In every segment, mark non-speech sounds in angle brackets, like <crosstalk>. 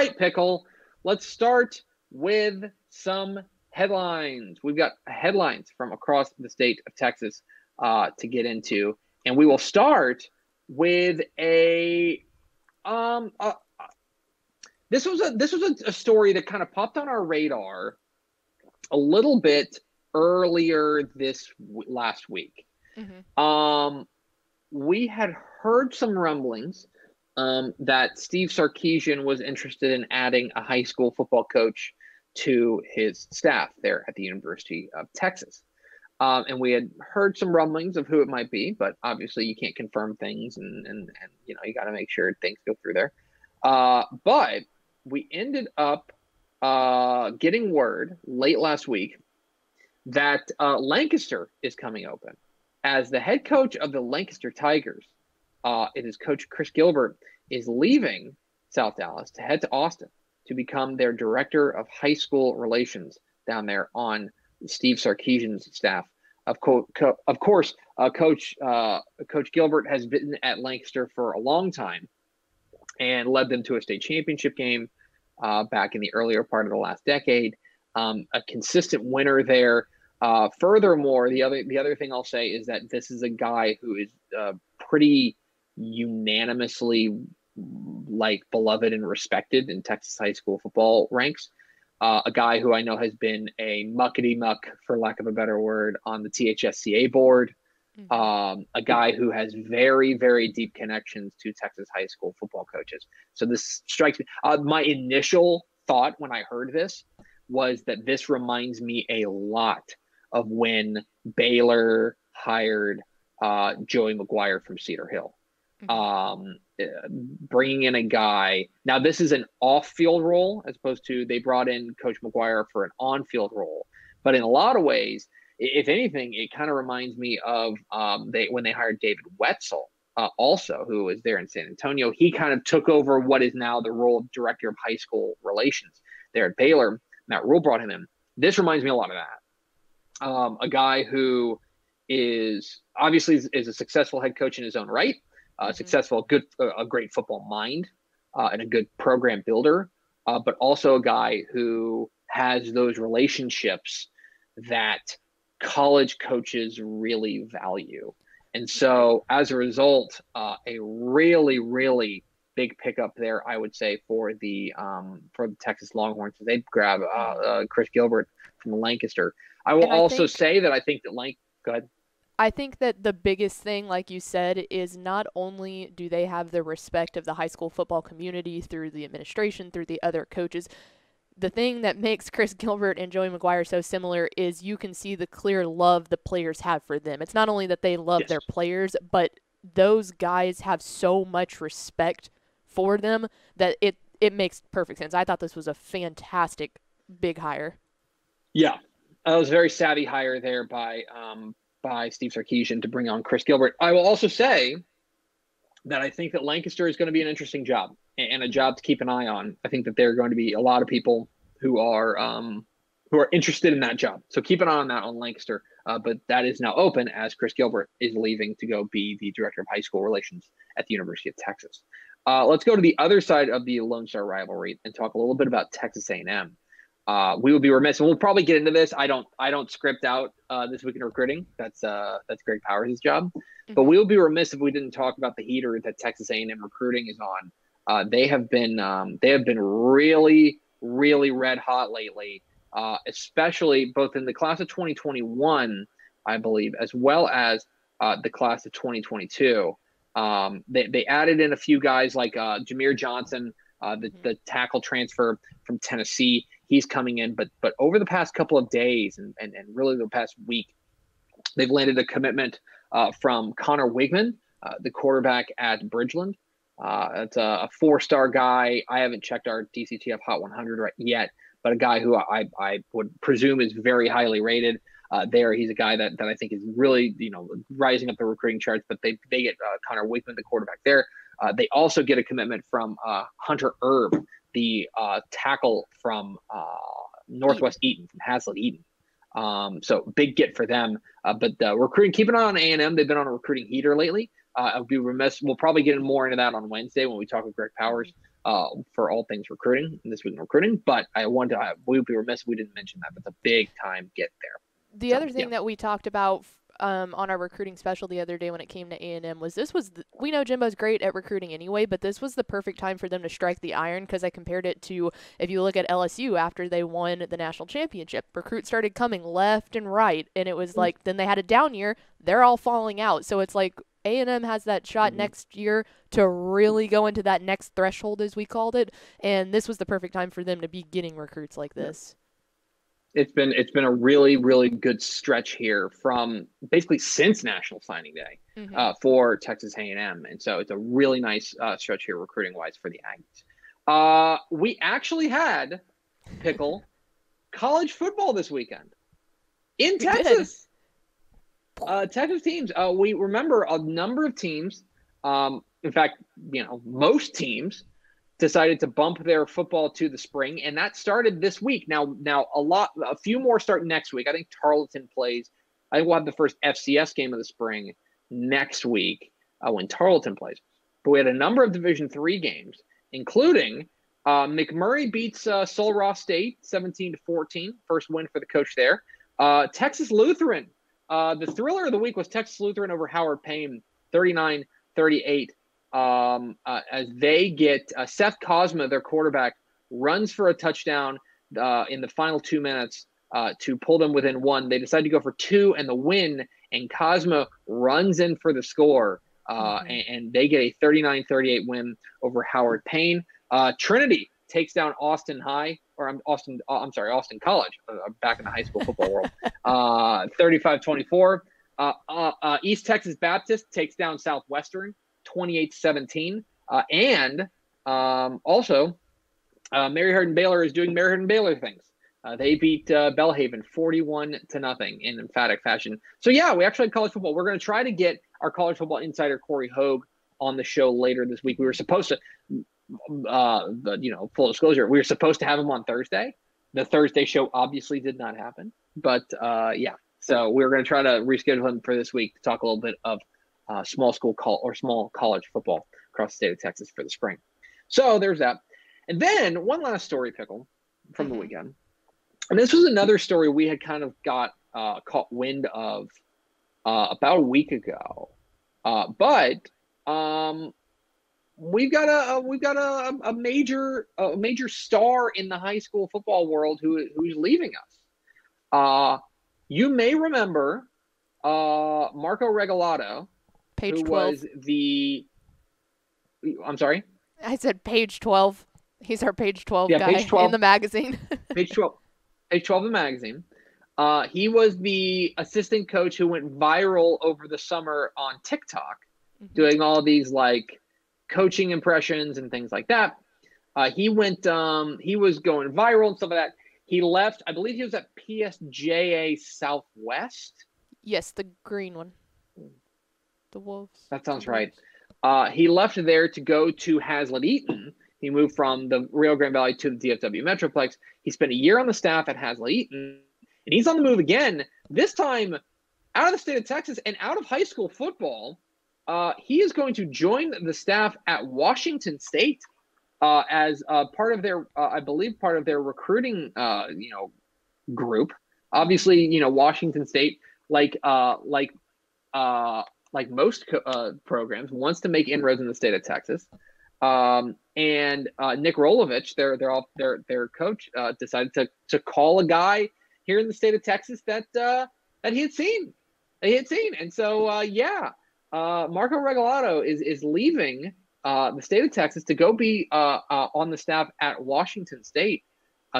right, Pickle. Let's start with some headlines. We've got headlines from across the state of Texas uh, to get into, and we will start with a um. Uh, this was a this was a, a story that kind of popped on our radar a little bit earlier this w- last week. Mm-hmm. Um, we had heard some rumblings um, that Steve Sarkisian was interested in adding a high school football coach to his staff there at the University of Texas. Um, and we had heard some rumblings of who it might be, but obviously you can't confirm things, and and, and you know you got to make sure things go through there. Uh, but we ended up uh, getting word late last week that uh, Lancaster is coming open as the head coach of the Lancaster Tigers. Uh, it is Coach Chris Gilbert is leaving South Dallas to head to Austin to become their director of high school relations down there on Steve Sarkisian's staff. Of, co- co- of course, uh, Coach uh, Coach Gilbert has been at Lancaster for a long time and led them to a state championship game uh, back in the earlier part of the last decade. Um, a consistent winner there. Uh, furthermore, the other the other thing I'll say is that this is a guy who is uh, pretty unanimously like beloved and respected in Texas high school football ranks. Uh, a guy who I know has been a muckety muck, for lack of a better word, on the THSCA board. Mm-hmm. Um, a guy who has very, very deep connections to Texas high school football coaches. So this strikes me. Uh, my initial thought when I heard this was that this reminds me a lot of when Baylor hired uh, Joey McGuire from Cedar Hill. Mm-hmm. Um, uh, bringing in a guy. Now, this is an off-field role as opposed to they brought in Coach McGuire for an on-field role. But in a lot of ways, if anything, it kind of reminds me of um, they when they hired David Wetzel, uh, also who was there in San Antonio. He kind of took over what is now the role of director of high school relations there at Baylor. Matt Rhule brought him in. This reminds me a lot of that. Um, a guy who is obviously is, is a successful head coach in his own right mm-hmm. successful, good, a great football mind, uh, and a good program builder, uh, but also a guy who has those relationships that college coaches really value. And so, as a result, uh, a really, really big pickup there, I would say, for the um, for the Texas Longhorns. They grab uh, uh, Chris Gilbert from Lancaster. I will also think, say that I think that Lank. Go ahead. I think that the biggest thing, like you said, is not only do they have the respect of the high school football community through the administration, through the other coaches, the thing that makes <laughs> Chris Gilbert and Joey McGuire so similar is you can see the clear love the players have for them. It's not only that they love yes. their players, but those guys have so much respect for them that it it makes perfect sense. I thought this was a fantastic big hire. Yeah, that was a very savvy hire there by um, by Steve Sarkisian to bring on Chris Gilbert. I will also say that I think that Lancaster is going to be an interesting job and a job to keep an eye on. I think that there are going to be a lot of people who are um, who are interested in that job. So keep an eye on that on Lancaster. Uh, but that is now open as Chris Gilbert is leaving to go be the director of high school relations at the University of Texas. Uh, let's go to the other side of the Lone Star rivalry and talk a little bit about Texas A&M. Uh, we would be remiss, and we'll probably get into this. I don't, I don't script out uh, this week in recruiting. That's uh, that's Greg Powers' job. Mm-hmm. But we would be remiss if we didn't talk about the heater that Texas A&M recruiting is on. Uh, they have been, um, they have been really, really red hot lately, uh, especially both in the class of 2021, I believe, as well as uh, the class of 2022. Um, they, they added in a few guys like uh, Jahmir Johnson, uh, the, mm-hmm. the tackle transfer from Tennessee he's coming in. But but over the past couple of days and and, and really the past week, they've landed a commitment uh, from Conner Weigman, uh, the quarterback at Bridgeland. Uh, it's a, a four-star guy. I haven't checked our DCTF Hot 100 right yet, but a guy who I, I would presume is very highly rated. Uh, there, he's a guy that, that I think is really you know rising up the recruiting charts. But they they get uh, Conner Weigman, the quarterback there. Uh, they also get a commitment from uh, Hunter Erb, the uh, tackle from uh, Northwest Eaton, from Haslet Eaton. Um, so big get for them. Uh, but uh, recruiting, keep an eye on A and M. They've been on a recruiting heater lately. Uh, I'll be remiss. We'll probably get more into that on Wednesday when we talk with Greg Powers. uh, for all things recruiting this week in recruiting. But I wanted to, we would be remiss if we didn't mention that. That's a big time get there. The so, other thing yeah. that we talked about um, on our recruiting special the other day when it came to A&M was this was the, we know Jimbo's great at recruiting anyway, but this was the perfect time for them to strike the iron because I compared it to if you look at LSU after they won the national championship, recruits started coming left and right, and it was mm-hmm. like then they had a down year, they're all falling out. So it's like a&M has that shot mm-hmm. next year to really go into that next threshold as we called it and this was the perfect time for them to be getting recruits like this it's been it's been a really really good stretch here from basically since National Signing Day mm-hmm. uh, for Texas A&M, and so it's a really nice uh, stretch here recruiting wise for the Aggies. Uh, we actually had pickle college football this weekend in we Texas. Uh, Texas teams. Uh, we remember a number of teams. Um, in fact, you know most teams decided to bump their football to the spring, and that started this week. Now, now a lot, a few more start next week. I think Tarleton plays. I think we'll have the first FCS game of the spring next week uh, when Tarleton plays. But we had a number of Division three games, including uh, McMurry beats uh, Sul Ross State 17 to 14, first win for the coach there. Uh, Texas Lutheran. Uh, the thriller of the week was Texas Lutheran over Howard Payne, 39 38 um, uh, as they get uh, Seth Cosma, their quarterback, runs for a touchdown uh, in the final two minutes uh, to pull them within one. They decide to go for two and the win, and Cosma runs in for the score, uh, mm-hmm. and, and, they get a 39 38 win over Howard Payne. Uh, Trinity takes down Austin High, or I'm Austin, I'm sorry, Austin College, back in the high school football world, <laughs> 35 24. East Texas Baptist takes down Southwestern 28 17. Uh, and um, also, uh, Mary Hardin Baylor is doing Mary Hardin Baylor things. Uh, they beat uh, Belhaven 41 to nothing in emphatic fashion. So, yeah, we actually had college football. We're going to try to get our college football insider, Corey Hogue, on the show later this week. We were supposed to, uh, the, you know, full disclosure, we were supposed to have him on Thursday. The Thursday show obviously did not happen. But uh, yeah, so we're going to try to reschedule him for this week to talk a little bit of uh, small school call or small college football across the state of Texas for the spring. So there's that. And then one last story, Pickle, from the mm-hmm. weekend. And this was another story we had kind of got uh, caught wind of uh, about a week ago. Uh, but um, we've got a, a we've got a, a, major a major star in the high school football world who who's leaving us. Uh, you may remember uh, Marco Regalado, Page who 12. was the. I'm sorry. I said page 12. He's our page 12 yeah, guy page 12, in the magazine. <laughs> page 12. Page 12 of the magazine. Uh, he was the assistant coach who went viral over the summer on TikTok, mm-hmm. doing all these like coaching impressions and things like that. Uh, he went, um, he was going viral and stuff like that. He left, I believe he was at PSJA Southwest. Yes, the green one the Wolves. That sounds right. Uh, he left there to go to Haslet Eaton. He moved from the Rio Grande Valley to the DFW Metroplex. He spent a year on the staff at Haslet Eaton, and he's on the move again. This time, out of the state of Texas and out of high school football. Uh, he is going to join the staff at Washington State uh, as part of their, uh, I believe, part of their recruiting, uh, you know, group. Obviously, you know, Washington State, like, uh, like like most uh, programs, wants to make inroads in the state of Texas. Um, and uh, Nick Rolovich, their their their their coach, uh, decided to to call a guy here in the state of Texas that uh, that he had seen, that he had seen, and so uh, yeah, uh, Marco Regalado is is leaving uh, the state of Texas to go be on the staff at Washington State.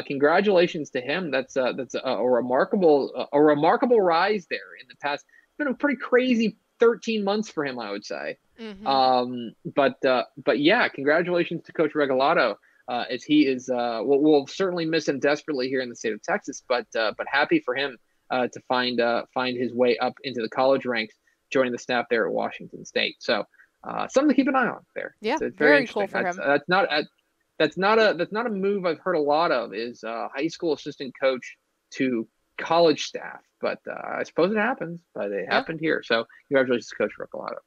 Congratulations to him. That's that's a, a remarkable a remarkable rise there in the past. It's been a pretty crazy 13 months for him, I would say. Mm-hmm. Um, but uh, but yeah, congratulations to Coach Regalado. Uh, as he is, uh, we'll, we'll, certainly miss him desperately here in the state of Texas, but uh, but happy for him uh, to find uh, find his way up into the college ranks, joining the staff there at Washington State. So uh, something to keep an eye on there. Yeah, so very, very cool for that's, him. that's not that's not a that's not a move I've heard a lot of. Is high school assistant coach to college staff. But uh, I suppose it happens, but it yeah. happened here. So congratulations, Coach Regalado.